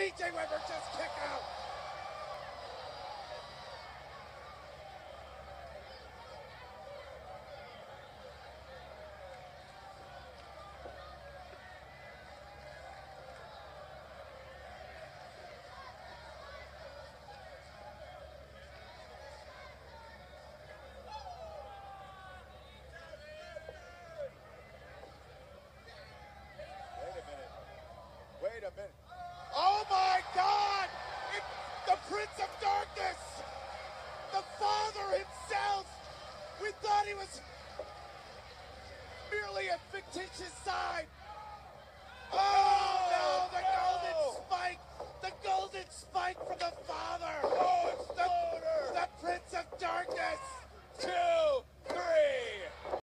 BJ Weber just kick out? Wait a minute. Wait a minute. Oh my God! It, the Prince of Darkness! The Father himself! We thought he was merely a fictitious sign. Oh, no! The golden spike! The golden spike from the Father! Oh, the, the Prince of Darkness! Two.